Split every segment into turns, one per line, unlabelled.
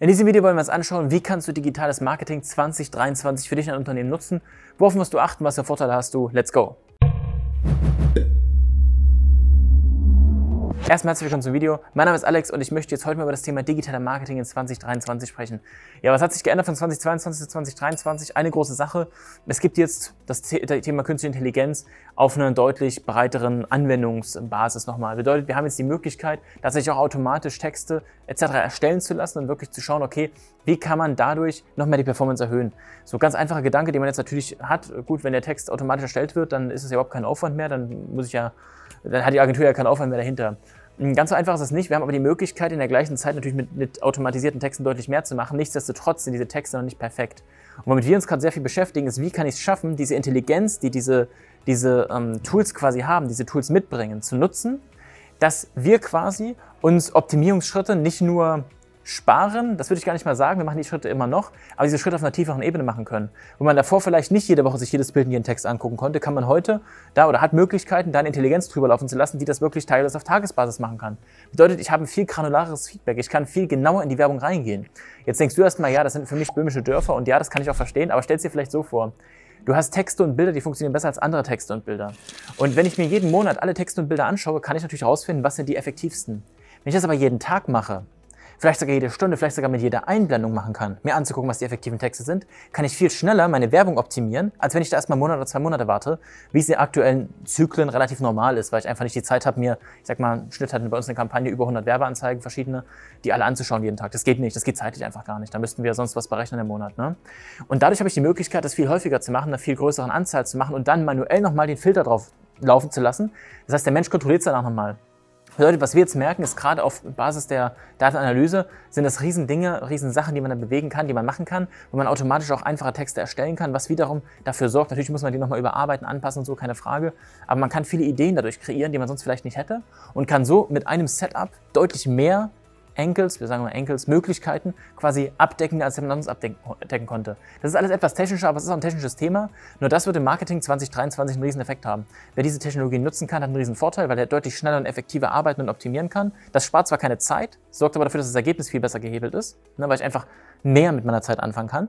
In diesem Video wollen wir uns anschauen, wie kannst du digitales Marketing 2023 für dich in dein Unternehmen nutzen, worauf musst du achten, was für Vorteile hast du, let's go! Erstmal herzlich willkommen zum Video. Mein Name ist Alex und ich möchte jetzt heute mal über das Thema digitale Marketing in 2023 sprechen. Ja, was hat sich geändert von 2022 zu 2023? Eine große Sache. Es gibt jetzt das Thema Künstliche Intelligenz auf einer deutlich breiteren Anwendungsbasis nochmal. Bedeutet, wir haben jetzt die Möglichkeit, tatsächlich auch automatisch Texte etc. erstellen zu lassen und wirklich zu schauen, okay, wie kann man dadurch noch mehr die Performance erhöhen? So ganz einfacher Gedanke, den man jetzt natürlich hat. Gut, wenn der Text automatisch erstellt wird, dann ist es ja überhaupt kein Aufwand mehr. Dann muss ich ja, dann hat die Agentur ja keinen Aufwand mehr dahinter. Hm, ganz so einfach ist es nicht. Wir haben aber die Möglichkeit, in der gleichen Zeit natürlich mit, mit, automatisierten Texten deutlich mehr zu machen. Nichtsdestotrotz sind diese Texte noch nicht perfekt. Und womit wir uns gerade sehr viel beschäftigen, ist, wie kann ich es schaffen, diese Intelligenz, die diese, diese ähm, Tools quasi haben, diese Tools mitbringen, zu nutzen, dass wir quasi uns Optimierungsschritte nicht nur sparen, das würde ich gar nicht mal sagen, wir machen die Schritte immer noch, aber diese Schritte auf einer tieferen Ebene machen können. Wo man davor vielleicht nicht jede Woche sich jedes Bild in jeden Text angucken konnte, kann man heute da oder hat Möglichkeiten, da eine Intelligenz drüber laufen zu lassen, die das wirklich teilweise auf Tagesbasis machen kann. Bedeutet, ich habe ein viel granulares Feedback, ich kann viel genauer in die Werbung reingehen. Jetzt denkst du erstmal, ja, das sind für mich böhmische Dörfer und ja, das kann ich auch verstehen, aber stell dir vielleicht so vor. Du hast Texte und Bilder, die funktionieren besser als andere Texte und Bilder. Und wenn ich mir jeden Monat alle Texte und Bilder anschaue, kann ich natürlich herausfinden, was sind die effektivsten. Wenn ich das aber jeden Tag mache, vielleicht sogar jede Stunde, vielleicht sogar mit jeder Einblendung machen kann, mir anzugucken, was die effektiven Texte sind, kann ich viel schneller meine Werbung optimieren, als wenn ich da erstmal einen Monat oder zwei Monate warte, wie es in aktuellen Zyklen relativ normal ist, weil ich einfach nicht die Zeit habe, mir, ich sag mal, im Schnitt hatten bei uns eine Kampagne über 100 Werbeanzeigen, verschiedene, die alle anzuschauen jeden Tag. Das geht nicht, das geht zeitlich einfach gar nicht. Da müssten wir sonst was berechnen im Monat. Ne? Und dadurch habe ich die Möglichkeit, das viel häufiger zu machen, eine viel größeren Anzahl zu machen und dann manuell nochmal den Filter drauf laufen zu lassen. Das heißt, der Mensch kontrolliert es danach nochmal. Bedeutet, was wir jetzt merken, ist gerade auf Basis der Datenanalyse, sind das Riesendinge, Riesensachen, die man dann bewegen kann, die man machen kann, wo man automatisch auch einfache Texte erstellen kann, was wiederum dafür sorgt, natürlich muss man die nochmal überarbeiten, anpassen und so, keine Frage, aber man kann viele Ideen dadurch kreieren, die man sonst vielleicht nicht hätte und kann so mit einem Setup deutlich mehr Ankles, wir sagen mal Ankles, Möglichkeiten quasi abdecken, als man sonst abdecken konnte. Das ist alles etwas technischer, aber es ist auch ein technisches Thema. Nur das wird im Marketing 2023 einen riesen Effekt haben. Wer diese Technologie nutzen kann, hat einen riesen Vorteil, weil er deutlich schneller und effektiver arbeiten und optimieren kann. Das spart zwar keine Zeit, sorgt aber dafür, dass das Ergebnis viel besser gehebelt ist, ne, weil ich einfach mehr mit meiner Zeit anfangen kann.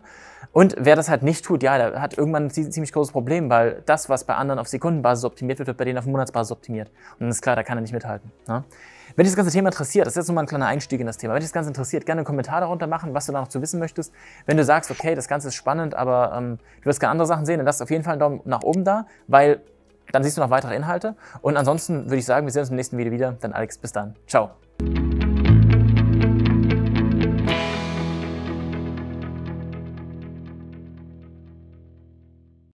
Und wer das halt nicht tut, ja, der hat irgendwann ein ziemlich großes Problem, weil das, was bei anderen auf Sekundenbasis optimiert wird, wird bei denen auf Monatsbasis optimiert. Und dann ist klar, da kann er nicht mithalten. Ne? Wenn dich das ganze Thema interessiert, das ist jetzt nochmal ein kleiner Einstieg in das Thema. Wenn dich das Ganze interessiert, gerne einen Kommentar darunter machen, was du da noch zu wissen möchtest. Wenn du sagst, okay, das Ganze ist spannend, aber ähm, du wirst gerne andere Sachen sehen, dann lass auf jeden Fall einen Daumen nach oben da, weil dann siehst du noch weitere Inhalte. Und ansonsten würde ich sagen, wir sehen uns im nächsten Video wieder. Dann Alex, bis dann. Ciao.